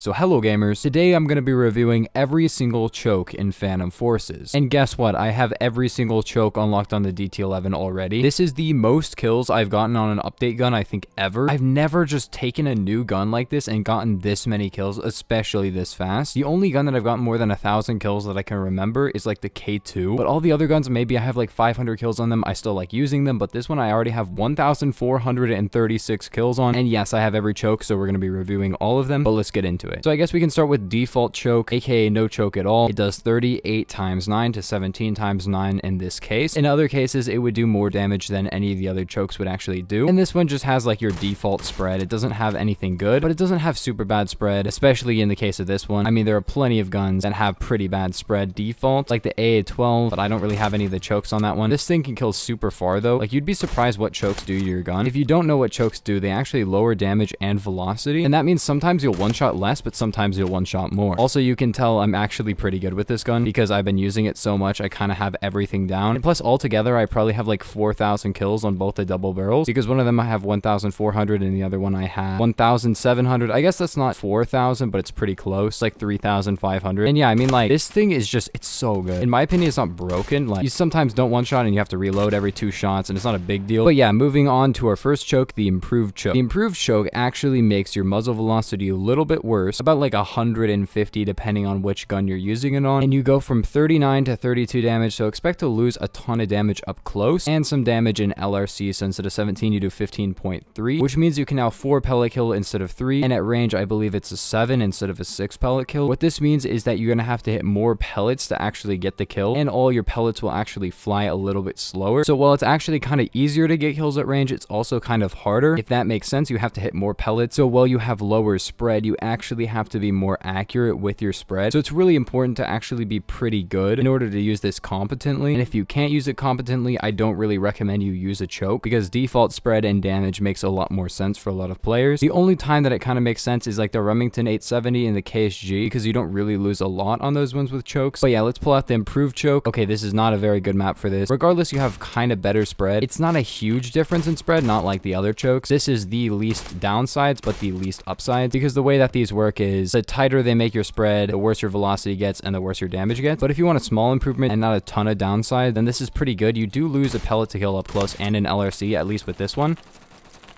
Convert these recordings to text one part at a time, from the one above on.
So hello gamers, today I'm going to be reviewing every single choke in Phantom Forces. And guess what, I have every single choke unlocked on the DT11 already. This is the most kills I've gotten on an update gun I think ever. I've never just taken a new gun like this and gotten this many kills, especially this fast. The only gun that I've gotten more than a thousand kills that I can remember is like the K2, but all the other guns, maybe I have like 500 kills on them, I still like using them, but this one I already have 1,436 kills on, and yes, I have every choke, so we're going to be reviewing all of them, but let's get into it it. So I guess we can start with default choke, aka no choke at all. It does 38 times 9 to 17 times 9 in this case. In other cases, it would do more damage than any of the other chokes would actually do. And this one just has like your default spread. It doesn't have anything good, but it doesn't have super bad spread, especially in the case of this one. I mean, there are plenty of guns that have pretty bad spread default, like the AA-12, but I don't really have any of the chokes on that one. This thing can kill super far though. Like you'd be surprised what chokes do to your gun. If you don't know what chokes do, they actually lower damage and velocity. And that means sometimes you'll one-shot less but sometimes you'll one-shot more. Also, you can tell I'm actually pretty good with this gun because I've been using it so much, I kind of have everything down. And plus, altogether, I probably have like 4,000 kills on both the double barrels because one of them I have 1,400 and the other one I have 1,700. I guess that's not 4,000, but it's pretty close, like 3,500. And yeah, I mean, like, this thing is just, it's so good. In my opinion, it's not broken. Like, you sometimes don't one-shot and you have to reload every two shots, and it's not a big deal. But yeah, moving on to our first choke, the improved choke. The improved choke actually makes your muzzle velocity a little bit worse first, about like 150 depending on which gun you're using it on, and you go from 39 to 32 damage, so expect to lose a ton of damage up close, and some damage in LRC, so instead of 17 you do 15.3, which means you can now 4 pellet kill instead of 3, and at range I believe it's a 7 instead of a 6 pellet kill. What this means is that you're going to have to hit more pellets to actually get the kill, and all your pellets will actually fly a little bit slower, so while it's actually kind of easier to get kills at range, it's also kind of harder. If that makes sense, you have to hit more pellets, so while you have lower spread, you actually actually have to be more accurate with your spread. So it's really important to actually be pretty good in order to use this competently. And if you can't use it competently, I don't really recommend you use a choke because default spread and damage makes a lot more sense for a lot of players. The only time that it kind of makes sense is like the Remington 870 and the KSG because you don't really lose a lot on those ones with chokes. But yeah, let's pull out the improved choke. Okay, this is not a very good map for this. Regardless, you have kind of better spread. It's not a huge difference in spread, not like the other chokes. This is the least downsides, but the least upsides because the way that these work work is the tighter they make your spread, the worse your velocity gets and the worse your damage gets. But if you want a small improvement and not a ton of downside, then this is pretty good. You do lose a pellet to heal up close and an LRC, at least with this one.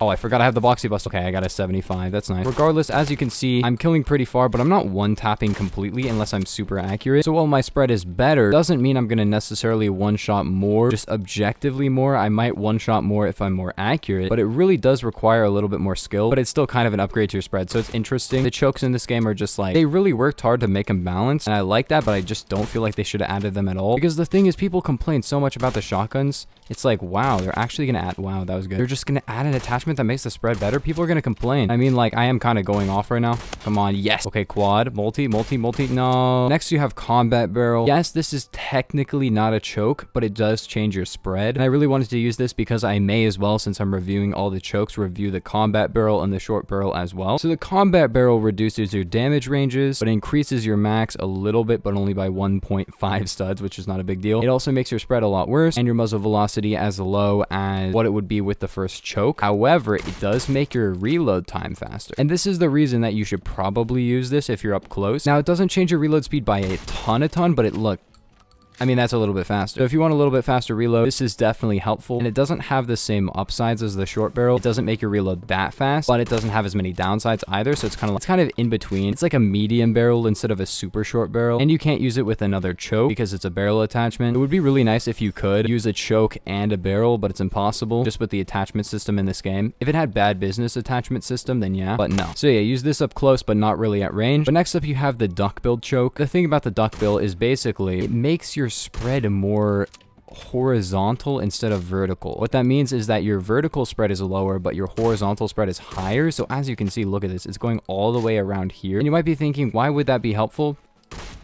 Oh, I forgot I have the boxy bust. Okay, I got a 75. That's nice. Regardless, as you can see, I'm killing pretty far, but I'm not one-tapping completely unless I'm super accurate. So while my spread is better, doesn't mean I'm going to necessarily one-shot more, just objectively more. I might one-shot more if I'm more accurate, but it really does require a little bit more skill, but it's still kind of an upgrade to your spread. So it's interesting. The chokes in this game are just like, they really worked hard to make them balanced, and I like that, but I just don't feel like they should have added them at all. Because the thing is, people complain so much about the shotguns. It's like, wow, they're actually going to add, wow, that was good. They're just going to add an attachment that makes the spread better, people are going to complain. I mean, like, I am kind of going off right now. Come on, yes. Okay, quad, multi, multi, multi. No. Next, you have combat barrel. Yes, this is technically not a choke, but it does change your spread. And I really wanted to use this because I may as well, since I'm reviewing all the chokes, review the combat barrel and the short barrel as well. So the combat barrel reduces your damage ranges, but increases your max a little bit, but only by 1.5 studs, which is not a big deal. It also makes your spread a lot worse and your muzzle velocity as low as what it would be with the first choke. However, However, it does make your reload time faster. And this is the reason that you should probably use this if you're up close. Now, it doesn't change your reload speed by a ton, a ton, but it look, I mean, that's a little bit faster. So if you want a little bit faster reload, this is definitely helpful. And it doesn't have the same upsides as the short barrel. It doesn't make your reload that fast, but it doesn't have as many downsides either. So it's kind of it's kind of in between. It's like a medium barrel instead of a super short barrel. And you can't use it with another choke because it's a barrel attachment. It would be really nice if you could use a choke and a barrel, but it's impossible just with the attachment system in this game. If it had Bad Business attachment system, then yeah, but no. So yeah, use this up close, but not really at range. But next up, you have the duck bill choke. The thing about the duck bill is basically it makes your spread more horizontal instead of vertical. What that means is that your vertical spread is lower, but your horizontal spread is higher. So as you can see, look at this, it's going all the way around here. And you might be thinking, why would that be helpful?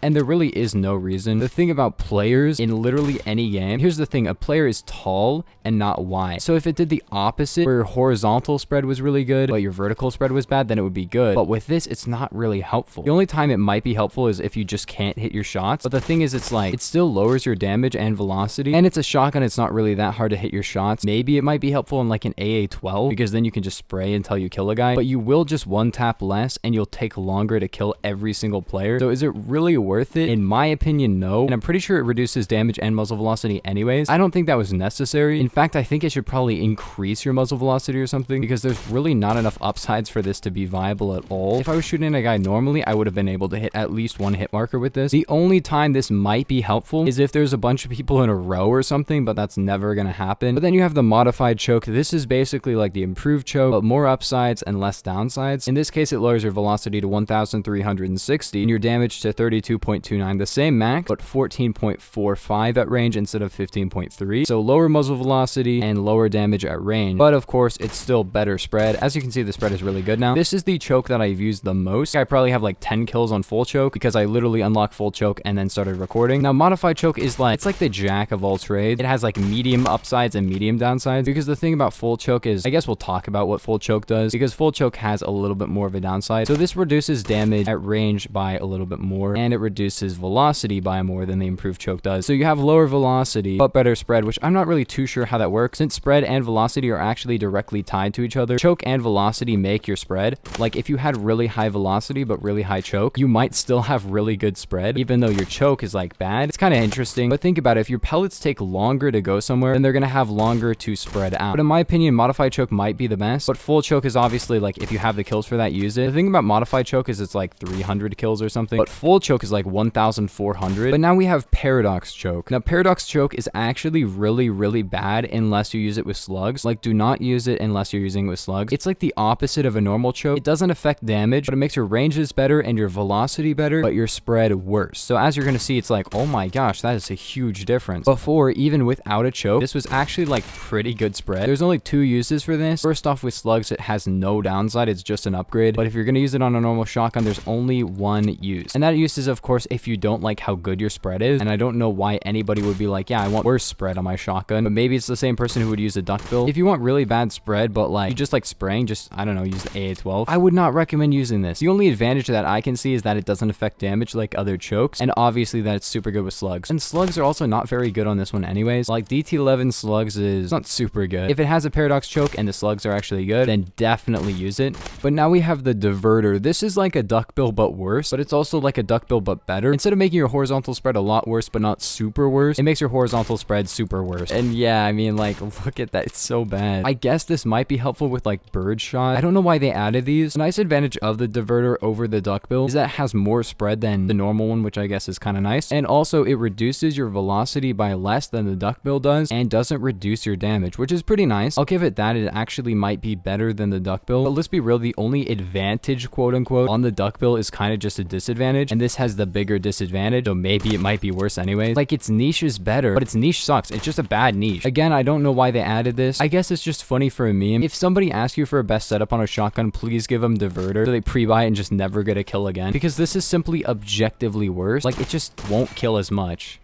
And there really is no reason. The thing about players in literally any game, here's the thing, a player is tall and not wide. So if it did the opposite, where your horizontal spread was really good, but your vertical spread was bad, then it would be good. But with this, it's not really helpful. The only time it might be helpful is if you just can't hit your shots. But the thing is, it's like, it still lowers your damage and velocity. And it's a shotgun, it's not really that hard to hit your shots. Maybe it might be helpful in like an AA-12, because then you can just spray until you kill a guy. But you will just one tap less, and you'll take longer to kill every single player. So is it really worth it? In my opinion, no. And I'm pretty sure it reduces damage and muzzle velocity anyways. I don't think that was necessary. In fact, I think it should probably increase your muzzle velocity or something because there's really not enough upsides for this to be viable at all. If I was shooting a guy normally, I would have been able to hit at least one hit marker with this. The only time this might be helpful is if there's a bunch of people in a row or something, but that's never going to happen. But then you have the modified choke. This is basically like the improved choke, but more upsides and less downsides. In this case, it lowers your velocity to 1,360 and your damage to 32.29, the same max, but 14.45 at range instead of 15.3. So lower muzzle velocity and lower damage at range. But of course, it's still better spread. As you can see, the spread is really good now. This is the choke that I've used the most. I probably have like 10 kills on full choke because I literally unlocked full choke and then started recording. Now, modified choke is like, it's like the jack of all trades. It has like medium upsides and medium downsides because the thing about full choke is, I guess we'll talk about what full choke does because full choke has a little bit more of a downside. So this reduces damage at range by a little bit more and it reduces velocity by more than the improved choke does. So you have lower velocity, but better spread, which I'm not really too sure how that works since spread and velocity are actually directly tied to each other. Choke and velocity make your spread. Like if you had really high velocity, but really high choke, you might still have really good spread, even though your choke is like bad. It's kind of interesting, but think about it. If your pellets take longer to go somewhere, then they're going to have longer to spread out. But in my opinion, modified choke might be the best, but full choke is obviously like, if you have the kills for that, use it. The thing about modified choke is it's like 300 kills or something, but full choke is like 1,400. But now we have paradox choke. Now paradox choke is actually really, really bad unless you use it with slugs. Like do not use it unless you're using it with slugs. It's like the opposite of a normal choke. It doesn't affect damage, but it makes your ranges better and your velocity better, but your spread worse. So as you're to see, it's like, oh my gosh, that is a huge difference. Before, even without a choke, this was actually like pretty good spread. There's only two uses for this. First off, with slugs, it has no downside. It's just an upgrade. But if you're to use it on a normal shotgun, there's only one use. And that use is, of course, if you don't like how good your spread is. And I don't know why anybody would be like, yeah, I want worse spread on my shotgun. But maybe it's the same person who would use a duckbill. If you want really bad spread, but like you just like spraying, just, I don't know, use the AA-12. I would not recommend using this. The only advantage that I can see is that it doesn't affect damage like other chokes. And obviously that it's super good with slugs. And slugs are also not very good on this one anyways. Like DT11 slugs is not super good. If it has a paradox choke and the slugs are actually good, then definitely use it. But now we have the diverter. This is like a duckbill but worse, but it's also like a duckbill but better. Instead of making your horizontal spread a lot worse but not super worse, it makes your horizontal spread super worse. And yeah, I mean like look at that. It's so bad. I guess this might be helpful with like birdshot. I don't know why they added these. A nice advantage of the diverter over the duckbill is that it has more spread than the normal one, which I guess is kind of nice. And also it reduces your velocity by less than the duckbill does and doesn't reduce your damage, which is pretty nice. I'll give it that. It actually might be better than the duckbill. But let's be real, the only advantage, quote unquote, on the duckbill is kind of just a disadvantage. And this has the bigger disadvantage, so maybe it might be worse anyways. Like its niche is better, but its niche sucks. It's just a bad niche. Again, I don't know why they added this. I guess it's just funny for a meme. If somebody asks you for a best setup on a shotgun, please give them diverter so they pre-buy and just never get a kill again. Because this is simply objectively worse. Like it just won't kill as much.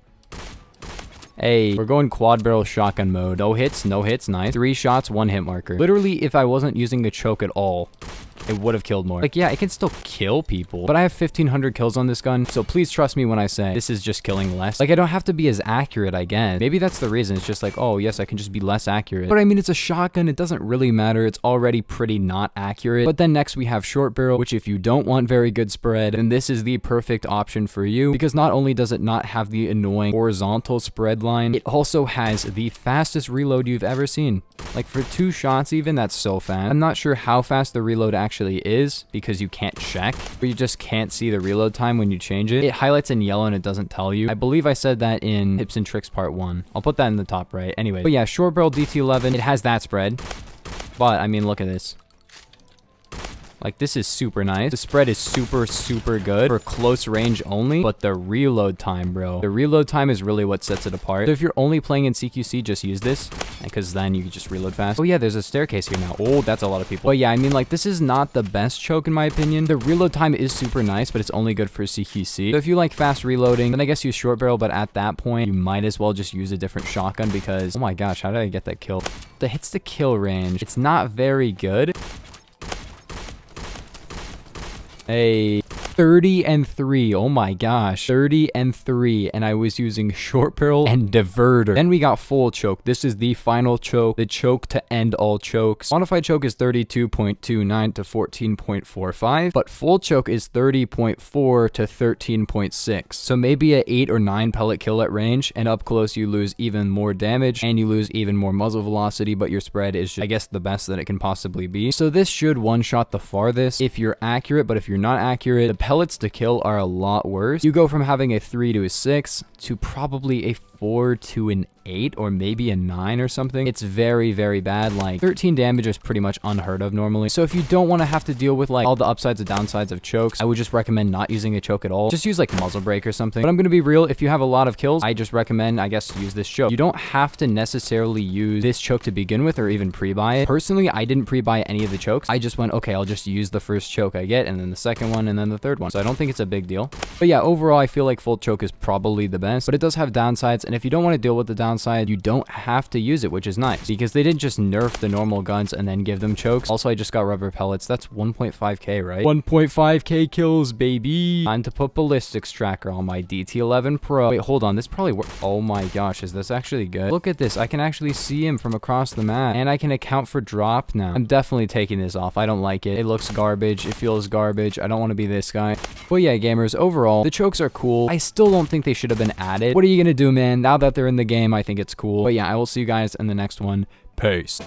Hey, we're going quad barrel shotgun mode. No hits, no hits, nice. Three shots, one hit marker. Literally, if I wasn't using the choke at all, it would have killed more. Like, yeah, it can still kill people, but I have 1500 kills on this gun, so please trust me when I say this is just killing less. Like, I don't have to be as accurate, I guess. Maybe that's the reason. It's just like, oh, yes, I can just be less accurate. But I mean, it's a shotgun. It doesn't really matter. It's already pretty not accurate. But then next we have short barrel, which if you don't want very good spread, then this is the perfect option for you because not only does it not have the annoying horizontal spread line, it also has the fastest reload you've ever seen. Like for two shots even, that's so fast. I'm not sure how fast the reload actually actually is because you can't check, or you just can't see the reload time when you change it. It highlights in yellow and it doesn't tell you. I believe I said that in Tips and Tricks Part 1. I'll put that in the top right. Anyway, but yeah, short barrel DT11, it has that spread. But, I mean, look at this. Like, this is super nice. The spread is super, super good for close range only, but the reload time, bro. The reload time is really what sets it apart. So if you're only playing in CQC, just use this, because then you can just reload fast. Oh yeah, there's a staircase here now. Oh, that's a lot of people. But yeah, I mean, like, this is not the best choke in my opinion. The reload time is super nice, but it's only good for CQC. So if you like fast reloading, then I guess use short barrel, but at that point, you might as well just use a different shotgun because, oh my gosh, how did I get that kill? The hits to kill range, it's not very good. Hey, 30 and 3. Oh my gosh. 30 and 3. And I was using short barrel and diverter. Then we got full choke. This is the final choke. The choke to end all chokes. Modified choke is 32.29 to 14.45. But full choke is 30.4 to 13.6. So maybe a 8 or 9 pellet kill at range. And up close you lose even more damage. And you lose even more muzzle velocity. But your spread is, just, I guess, the best that it can possibly be. So this should one-shot the farthest if you're accurate. But if you're not accurate, pellets to kill are a lot worse. You go from having a 3 to a 6 to probably a 4 to an 8 or maybe a 9 or something. It's very, very bad. Like 13 damage is pretty much unheard of normally. So if you don't want to have to deal with like all the upsides and downsides of chokes, I would just recommend not using a choke at all. Just use like muzzle brake or something. But I'm going to be real. If you have a lot of kills, I just recommend, I guess, use this choke. You don't have to necessarily use this choke to begin with or even pre-buy it. Personally, I didn't pre-buy any of the chokes. I just went, okay, I'll just use the first choke I get and then the second one and then the third one. So I don't think it's a big deal. But yeah, overall, I feel like full choke is probably the best, but it does have downsides. And if you don't want to deal with the downside, you don't have to use it, which is nice because they didn't just nerf the normal guns and then give them chokes. Also, I just got rubber pellets. That's 1.5k, right? 1.5k kills, baby. Time to put ballistics tracker on my DT11 Pro. Wait, hold on. This probably works. Oh my gosh, is this actually good? Look at this. I can actually see him from across the map and I can account for drop now. I'm definitely taking this off. I don't like it. It looks garbage. It feels garbage. I don't want to be this guy. But yeah, gamers, overall, the chokes are cool. I still don't think they should have been added. What are you going to do, man? And now that they're in the game, I think it's cool. But yeah, I will see you guys in the next one. Peace.